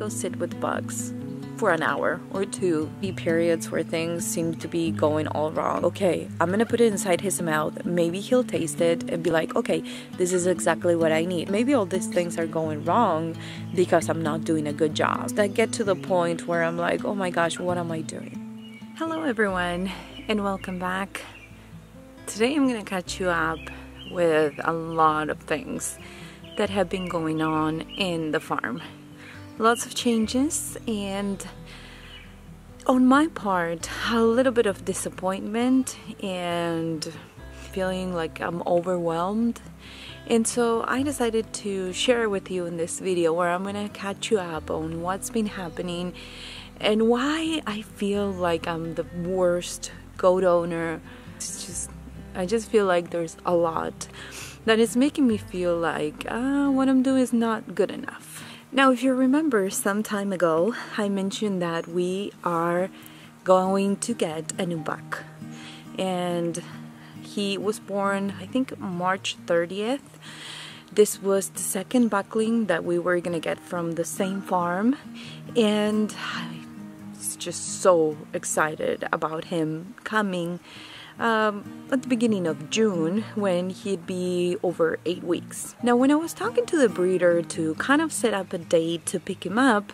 go sit with bugs for an hour or two. Be periods where things seem to be going all wrong. Okay, I'm gonna put it inside his mouth. Maybe he'll taste it and be like, okay, this is exactly what I need. Maybe all these things are going wrong because I'm not doing a good job. I get to the point where I'm like, oh my gosh, what am I doing? Hello, everyone, and welcome back. Today I'm gonna catch you up with a lot of things that have been going on in the farm lots of changes and on my part a little bit of disappointment and feeling like I'm overwhelmed. And so I decided to share with you in this video where I'm gonna catch you up on what's been happening and why I feel like I'm the worst goat owner. It's just I just feel like there's a lot that is making me feel like uh, what I'm doing is not good enough now, if you remember some time ago, I mentioned that we are going to get a new buck. And he was born, I think, March 30th. This was the second buckling that we were going to get from the same farm. And I was just so excited about him coming um, at the beginning of June when he'd be over eight weeks. Now, when I was talking to the breeder to kind of set up a date to pick him up,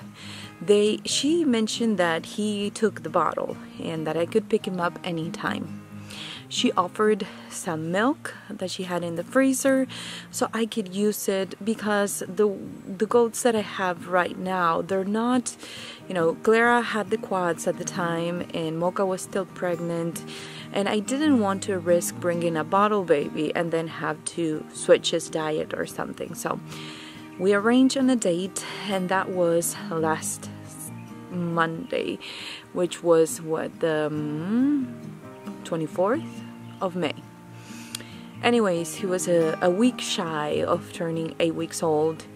they she mentioned that he took the bottle and that I could pick him up anytime. She offered some milk that she had in the freezer so I could use it because the the goats that I have right now they're not you know Clara had the quads at the time and Mocha was still pregnant and I didn't want to risk bringing a bottle baby and then have to switch his diet or something. So we arranged on a date, and that was last Monday, which was what the um, 24th of May. Anyways, he was a, a week shy of turning eight weeks old.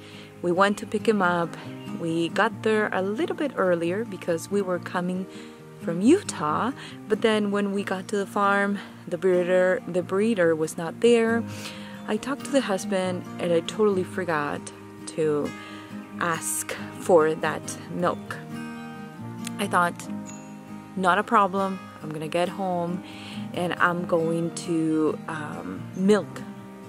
We went to pick him up. We got there a little bit earlier because we were coming from Utah. But then when we got to the farm, the breeder the breeder was not there. I talked to the husband and I totally forgot to ask for that milk. I thought, not a problem. I'm gonna get home and I'm going to um, milk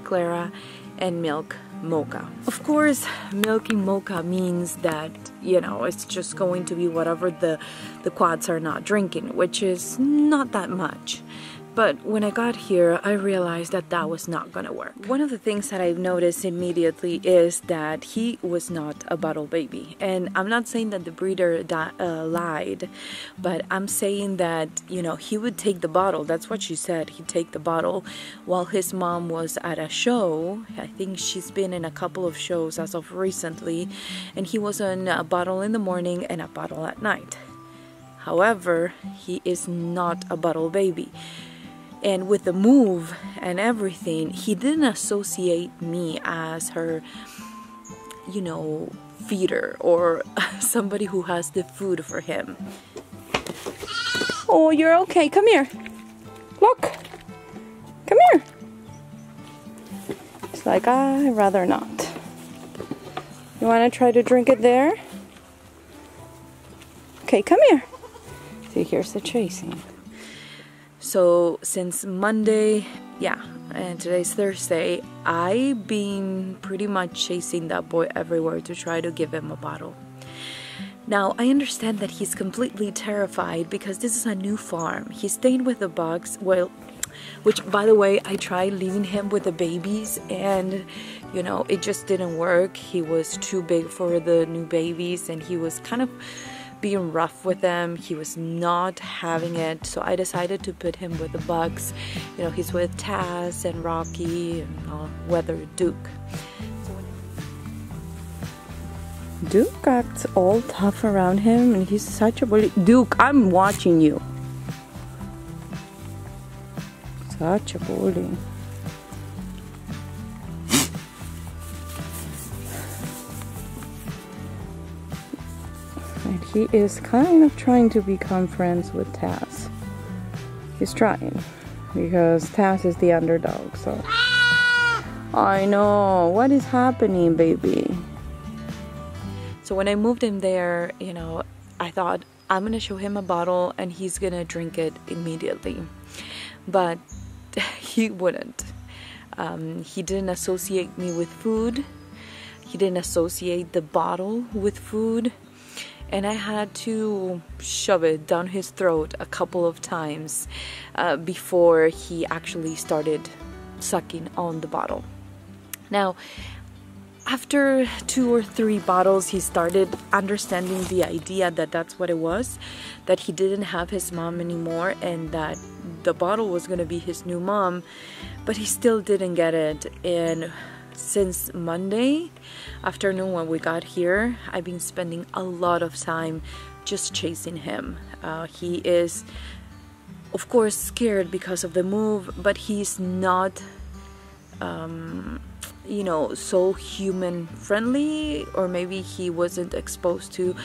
Clara and milk mocha. Of course, milking mocha means that, you know, it's just going to be whatever the, the quads are not drinking, which is not that much. But when I got here, I realized that that was not gonna work. One of the things that I've noticed immediately is that he was not a bottle baby. And I'm not saying that the breeder uh, lied, but I'm saying that, you know, he would take the bottle. That's what she said. He'd take the bottle while his mom was at a show. I think she's been in a couple of shows as of recently. And he was on a bottle in the morning and a bottle at night. However, he is not a bottle baby and with the move and everything he didn't associate me as her you know feeder or somebody who has the food for him. Oh you're okay. Come here. Look. Come here. It's like ah, i'd rather not. You want to try to drink it there? Okay come here. See here's the chasing so since Monday, yeah, and today's Thursday, I've been pretty much chasing that boy everywhere to try to give him a bottle. Now, I understand that he's completely terrified because this is a new farm. He's staying with the bugs, well, which by the way, I tried leaving him with the babies and you know, it just didn't work. He was too big for the new babies and he was kind of being rough with them. He was not having it. So I decided to put him with the Bucks. You know, he's with Taz and Rocky and uh, Wether Duke. Duke acts all tough around him and he's such a bully. Duke, I'm watching you. Such a bully. And he is kind of trying to become friends with Taz. He's trying because Taz is the underdog, so. I know. What is happening, baby? So when I moved him there, you know, I thought I'm gonna show him a bottle and he's gonna drink it immediately. But he wouldn't. Um, he didn't associate me with food, he didn't associate the bottle with food. And I had to shove it down his throat a couple of times uh, before he actually started sucking on the bottle. Now, after two or three bottles, he started understanding the idea that that's what it was, that he didn't have his mom anymore, and that the bottle was going to be his new mom, but he still didn't get it. And since Monday afternoon when we got here, I've been spending a lot of time just chasing him. Uh, he is, of course, scared because of the move, but he's not. Um, you know so human friendly or maybe he wasn't exposed to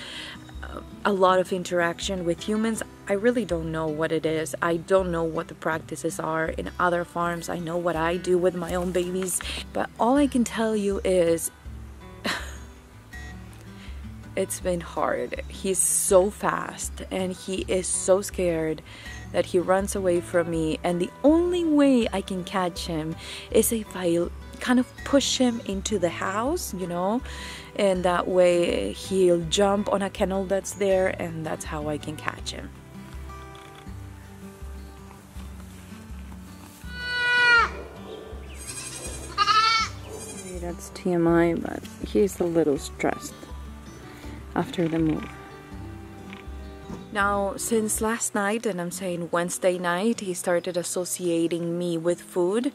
a lot of interaction with humans. I really don't know what it is. I don't know what the practices are in other farms. I know what i do with my own babies. But all i can tell you is it's been hard. He's so fast and he is so scared that he runs away from me. And the only way i can catch him is if i kind of push him into the house, you know, and that way he'll jump on a kennel that's there, and that's how I can catch him. That's TMI, but he's a little stressed after the move. Now, since last night, and I'm saying Wednesday night, he started associating me with food.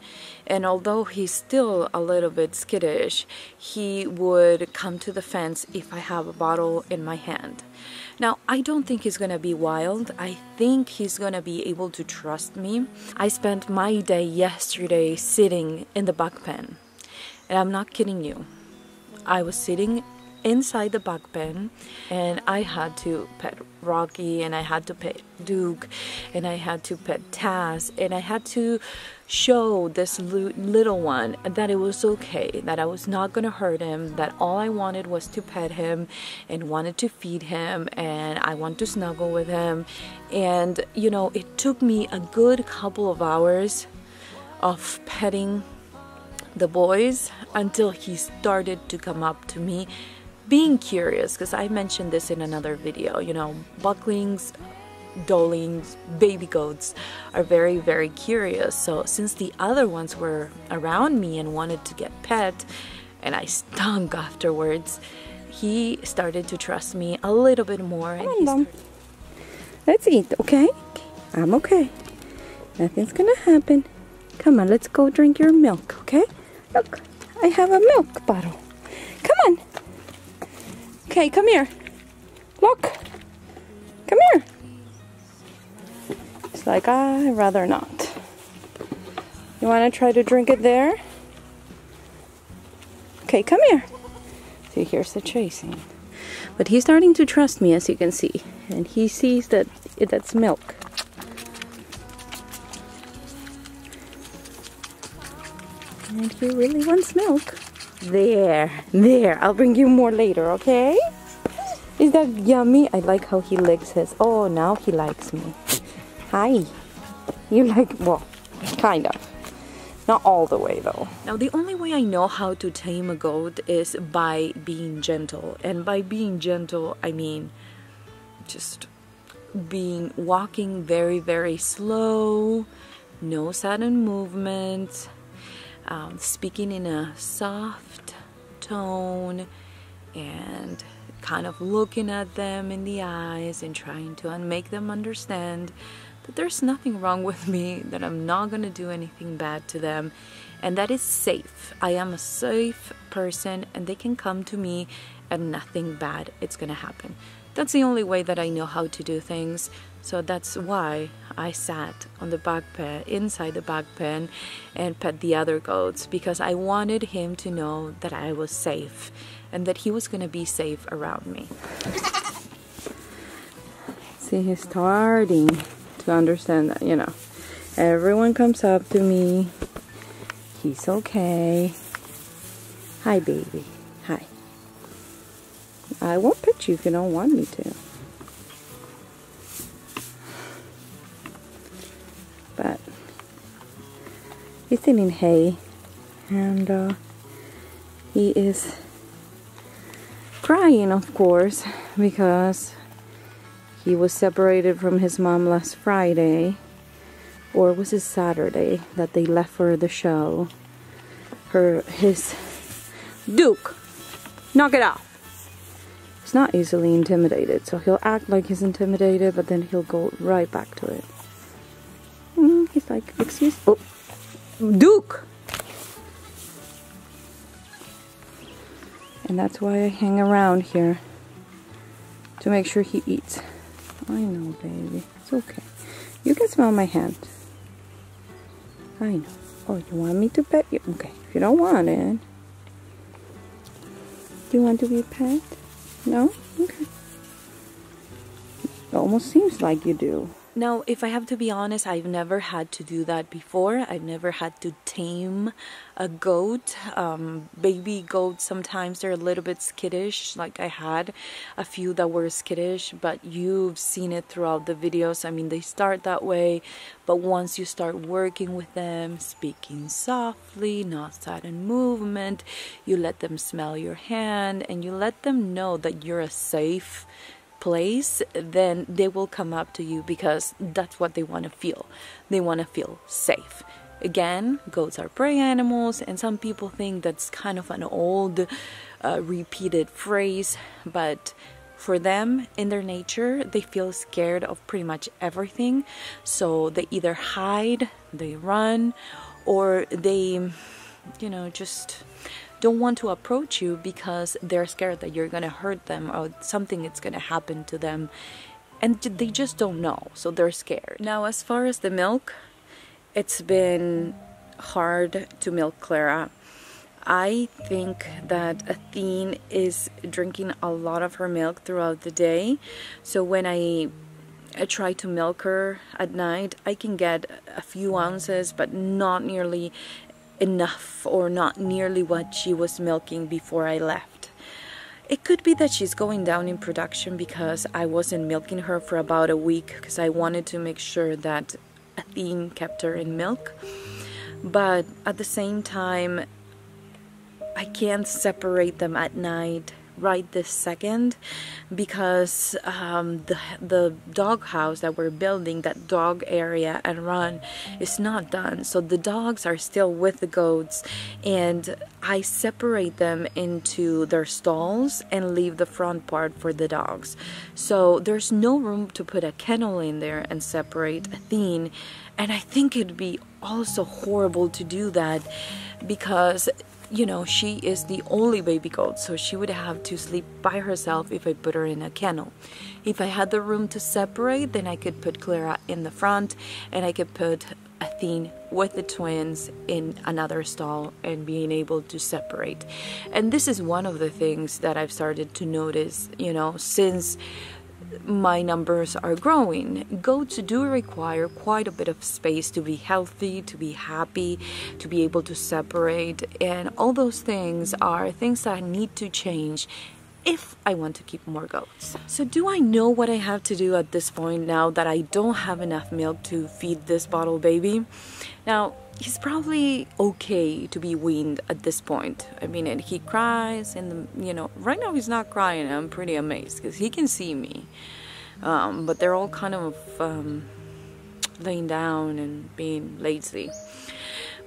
And although he's still a little bit skittish, he would come to the fence if I have a bottle in my hand. Now, I don't think he's gonna be wild. I think he's gonna be able to trust me. I spent my day yesterday sitting in the buck pen. And I'm not kidding you. I was sitting inside the buck pen and I had to pet Rocky and I had to pet Duke and I had to pet Taz and I had to show this little one that it was okay, that I was not going to hurt him, that all I wanted was to pet him and wanted to feed him and I want to snuggle with him. And you know, it took me a good couple of hours of petting the boys until he started to come up to me being curious because I mentioned this in another video you know bucklings doelings baby goats are very very curious. So since the other ones were around me and wanted to get pet and I stunk afterwards he started to trust me a little bit more and Come on, let's eat okay? I'm okay. Nothing's gonna happen. Come on let's go drink your milk okay? Look I have a milk bottle. Come on Okay, come here. Look. Come here. It's like, ah, I'd rather not. You want to try to drink it there? Okay, come here. See, here's the chasing. But he's starting to trust me, as you can see. And he sees that that's milk. And he really wants milk. There, there. I'll bring you more later, okay? Is that yummy? I like how he licks his. Oh, now he likes me. Hi. You like, well, kind of. Not all the way though. Now, the only way I know how to tame a goat is by being gentle. And by being gentle, I mean just being walking very, very slow, no sudden movements um, speaking in a soft tone and kind of looking at them in the eyes and trying to make them understand that there's nothing wrong with me, that I'm not going to do anything bad to them, and that is safe. I am a safe person, and they can come to me and nothing bad is going to happen. That's the only way that I know how to do things. So that's why I sat on the back pen, inside the back pen, and pet the other goats because I wanted him to know that I was safe and that he was going to be safe around me. See, he's starting to understand that, you know, everyone comes up to me. He's okay. Hi, baby. Hi. I won't pet you if you don't want me to. He's eating hay and uh, he is crying, of course, because he was separated from his mom last Friday, or was it Saturday that they left for the show? Her, his Duke, knock it off. He's not easily intimidated, so he'll act like he's intimidated, but then he'll go right back to it. Mm, he's like, excuse, oh, Duke. And that's why I hang around here to make sure he eats. I know, baby. It's okay. You can smell my hand. I know. Oh, you want me to pet you? Okay. If you don't want it. Do you want to be pet? No? Okay. It almost seems like you do. Now, if I have to be honest, I've never had to do that before. I've never had to tame a goat. Um, baby goats sometimes they're a little bit skittish. Like I had a few that were skittish, but you've seen it throughout the videos. I mean, they start that way, but once you start working with them, speaking softly, not sudden movement, you let them smell your hand and you let them know that you're a safe place, then they will come up to you because that's what they want to feel. They want to feel safe. Again, goats are prey animals, and some people think that's kind of an old, uh, repeated phrase, but for them, in their nature, they feel scared of pretty much everything. So they either hide, they run, or they, you know, just don't want to approach you because they're scared that you're going to hurt them or something is going to happen to them. And they just don't know so they're scared. Now as far as the milk it's been hard to milk clara. I think that Athene is drinking a lot of her milk throughout the day. So when I, I try to milk her at night, I can get a few ounces, but not nearly enough or not nearly what she was milking before I left. It could be that she's going down in production because I wasn't milking her for about a week because I wanted to make sure that Athene kept her in milk. But at the same time, I can't separate them at night right this second because um, the the dog house that we're building, that dog area and run, is not done. So the dogs are still with the goats, and I separate them into their stalls and leave the front part for the dogs. So there's no room to put a kennel in there and separate Athene. And I think it'd be also horrible to do that because you know, she is the only baby goat, so she would have to sleep by herself if I put her in a kennel. If I had the room to separate, then I could put Clara in the front and I could put Athene with the twins in another stall and being able to separate. And this is one of the things that I've started to notice, you know, since my numbers are growing. Goats do require quite a bit of space to be healthy, to be happy, to be able to separate, and all those things are things that I need to change if I want to keep more goats. So do I know what I have to do at this point now that I don't have enough milk to feed this bottle baby? Now, he's probably okay to be weaned at this point. I mean, and he cries, and you know, right now he's not crying. I'm pretty amazed because he can see me. Um, but they're all kind of um, laying down and being lazy.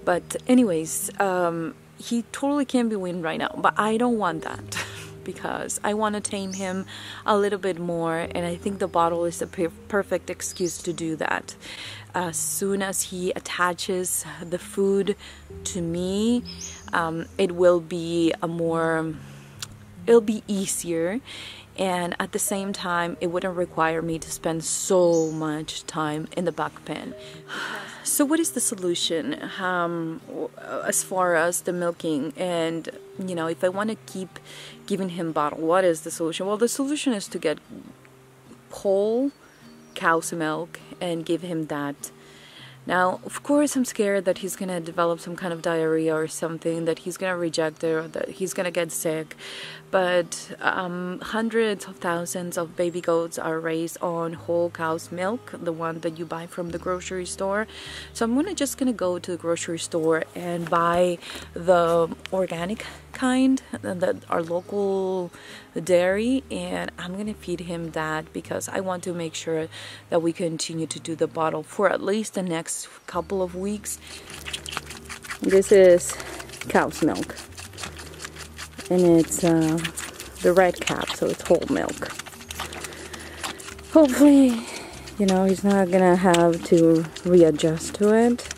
But anyways, um, he totally can be weaned right now. But I don't want that. because I want to tame him a little bit more, and I think the bottle is the perfect excuse to do that. As soon as he attaches the food to me, um, it will be a more, it'll be easier. And at the same time it wouldn't require me to spend so much time in the back pen. So what is the solution um, as far as the milking? And you know if i want to keep giving him bottle what is the solution? Well the solution is to get whole cow's milk and give him that Now, of course, I'm scared that he's gonna develop some kind of diarrhea or something, that he's gonna reject it, or that he's gonna get sick. But um, hundreds of thousands of baby goats are raised on whole cow's milk, the one that you buy from the grocery store. So I'm gonna just gonna go to the grocery store and buy the organic kind, that our local dairy, and I'm gonna feed him that because I want to make sure that we continue to do the bottle for at least the next couple of weeks. This is cow's milk, and it's uh, the red cap, so it's whole milk. Hopefully, you know, he's not gonna have to readjust to it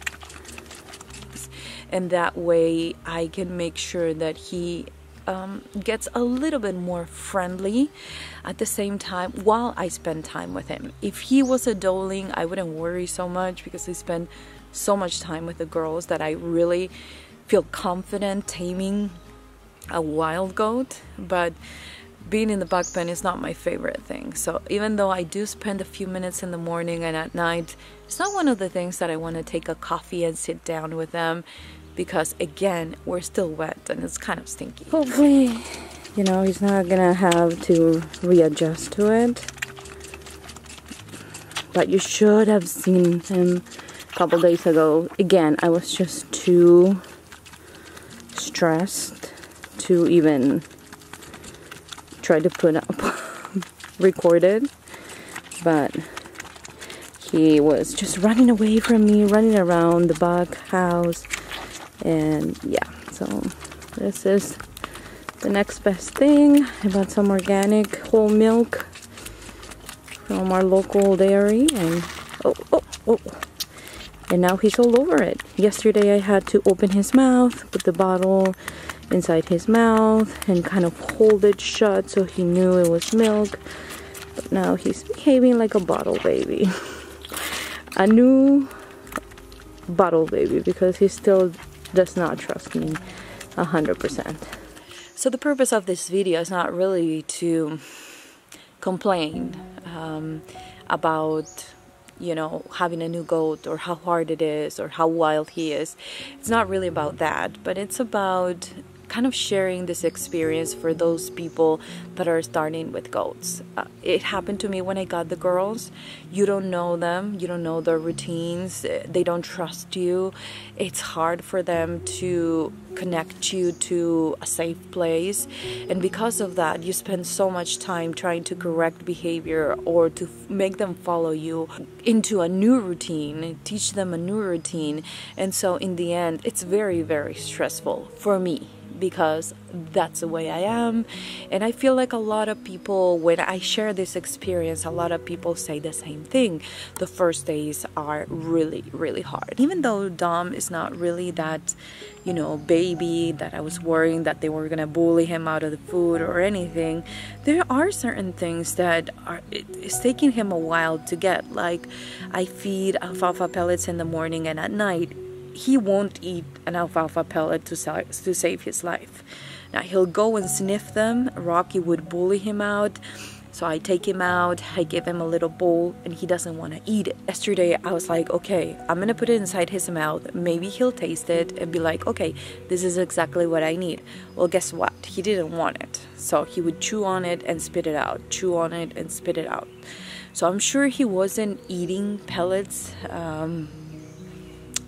and that way I can make sure that he um, gets a little bit more friendly at the same time while I spend time with him. If he was a doeling, I wouldn't worry so much because I spend so much time with the girls that I really feel confident taming a wild goat. But being in the buck pen is not my favorite thing. So even though I do spend a few minutes in the morning and at night, it's not one of the things that I want to take a coffee and sit down with them because again we're still wet and it's kind of stinky. Hopefully you know he's not gonna have to readjust to it. But you should have seen him a couple days ago. Again i was just too stressed to even try to put up recorded but he was just running away from me running around the bug house and yeah so this is the next best thing. I bought some organic whole milk from our local dairy and oh oh oh and now he's all over it. Yesterday I had to open his mouth put the bottle inside his mouth and kind of hold it shut so he knew it was milk. But now he's behaving like a bottle baby. A new bottle baby because he still does not trust me 100%. So the purpose of this video is not really to complain um, about you know having a new goat or how hard it is or how wild he is. It's not really about that but it's about kind of sharing this experience for those people that are starting with goats. Uh, it happened to me when I got the girls. You don't know them, you don't know their routines, uh, they don't trust you. It's hard for them to connect you to a safe place. And because of that, you spend so much time trying to correct behavior or to make them follow you into a new routine, teach them a new routine. And so, in the end, it's very, very stressful for me because that's the way I am. And I feel like a lot of people, when I share this experience, a lot of people say the same thing. The first days are really, really hard. Even though Dom is not really that, you know, baby that I was worrying that they were gonna bully him out of the food or anything, there are certain things that are, it's taking him a while to get. Like, I feed alfalfa pellets in the morning and at night he won't eat an alfalfa pellet to, to save his life. Now he'll go and sniff them. Rocky would bully him out. So I take him out, I give him a little bowl, and he doesn't want to eat it. Yesterday, I was like, okay, I'm gonna put it inside his mouth. Maybe he'll taste it and be like, okay, this is exactly what I need. Well, guess what? He didn't want it. So he would chew on it and spit it out, chew on it and spit it out. So I'm sure he wasn't eating pellets um,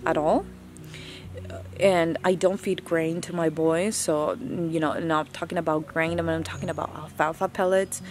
at all and I don't feed grain to my boys. So, you know, not talking about grain, I'm talking about alfalfa pellets.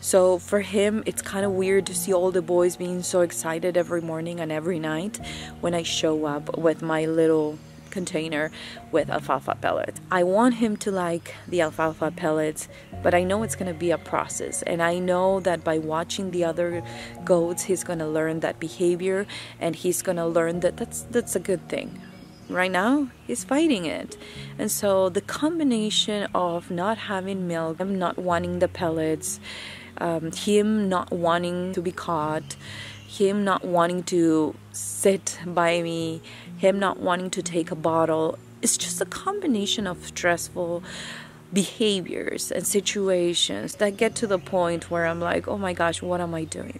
So for him, it's kind of weird to see all the boys being so excited every morning and every night when I show up with my little container with alfalfa pellets. I want him to like the alfalfa pellets, but I know it's going to be a process. And I know that by watching the other goats, he's going to learn that behavior and he's going to learn that that's that's a good thing right now he's fighting it. And so the combination of not having milk him not wanting the pellets um, him not wanting to be caught him not wanting to sit by me him not wanting to take a bottle it's just a combination of stressful behaviors and situations that get to the point where i'm like oh my gosh what am i doing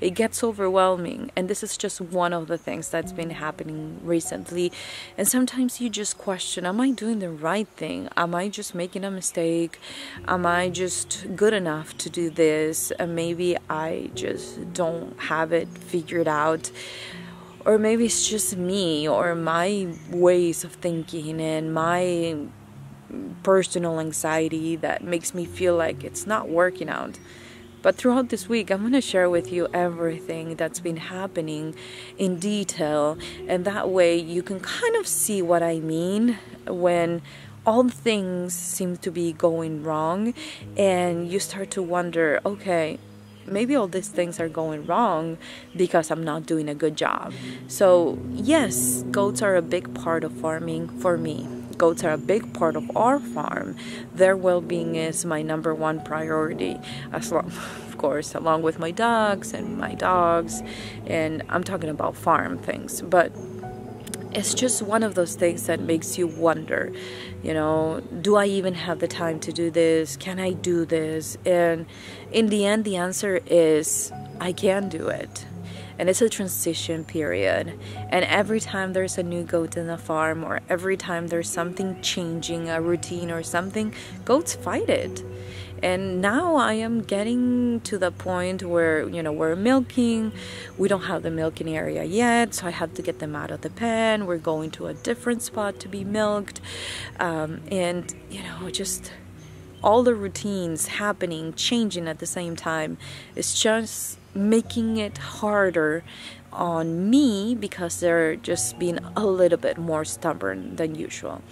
it gets overwhelming. And this is just one of the things that's been happening recently. And sometimes you just question Am I doing the right thing? Am I just making a mistake? Am I just good enough to do this? And maybe I just don't have it figured out or maybe it's just me or my ways of thinking and my personal anxiety that makes me feel like it's not working out. But throughout this week, I'm going to share with you everything that's been happening in detail, and that way you can kind of see what I mean when all things seem to be going wrong, and you start to wonder okay, maybe all these things are going wrong because I'm not doing a good job. So, yes, goats are a big part of farming for me. Goats are a big part of our farm. Their well being is my number one priority, as long, of course, along with my dogs and my dogs. And I'm talking about farm things. But it's just one of those things that makes you wonder you know do i even have the time to do this can i do this and in the end the answer is i can do it and it's a transition period. And every time there's a new goat in the farm or every time there's something changing a routine or something goats fight it. And now i am getting to the point where you know we're milking. We don't have the milking area yet so i have to get them out of the pen. We're going to a different spot to be milked. Um, and you know just all the routines happening changing at the same time it's just making it harder on me because they're just being a little bit more stubborn than usual.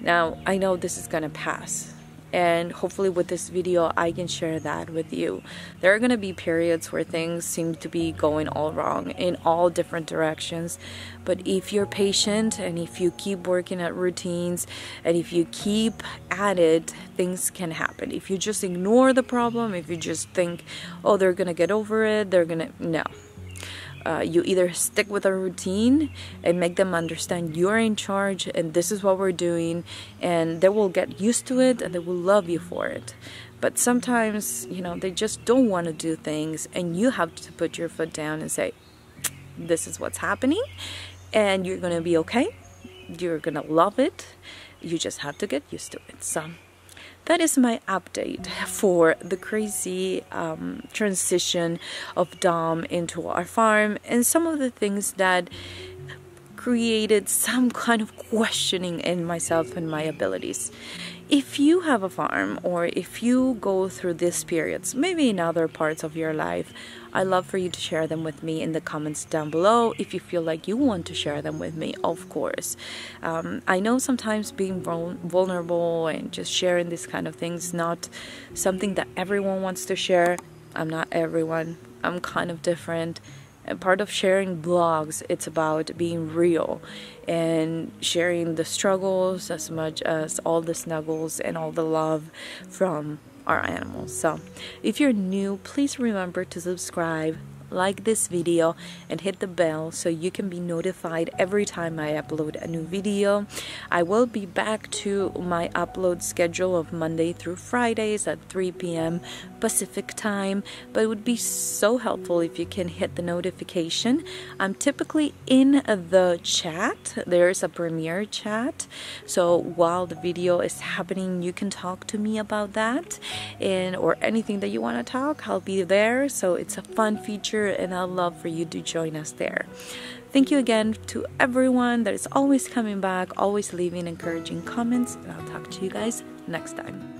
Now i know this is gonna pass and hopefully with this video I can share that with you. There are going to be periods where things seem to be going all wrong in all different directions, but if you're patient and if you keep working at routines and if you keep at it, things can happen. If you just ignore the problem, if you just think, oh, they're going to get over it, they're going to, no, uh, you either stick with a routine and make them understand you're in charge and this is what we're doing and they will get used to it and they will love you for it. But sometimes you know they just don't want to do things and you have to put your foot down and say this is what's happening and you're gonna be okay. You're gonna love it. You just have to get used to it so that is my update for the crazy um, transition of Dom into our farm and some of the things that created some kind of questioning in myself and my abilities. If you have a farm or if you go through these periods, maybe in other parts of your life, I love for you to share them with me in the comments down below if you feel like you want to share them with me, of course. Um, I know sometimes being vulnerable and just sharing this kind of things is not something that everyone wants to share. I'm not everyone, I'm kind of different. And part of sharing blogs, it's about being real and sharing the struggles as much as all the snuggles and all the love from our animals. So, if you're new, please remember to subscribe, like this video and hit the bell so you can be notified every time I upload a new video. I will be back to my upload schedule of Monday through Fridays at 3 p.m. Pacific time, but it would be so helpful if you can hit the notification. I'm typically in the chat. There's a premiere chat. So while the video is happening, you can talk to me about that and or anything that you want to talk. I'll be there. So it's a fun feature and I'd love for you to join us there. Thank you again to everyone that is always coming back, always leaving encouraging comments, and I'll talk to you guys next time.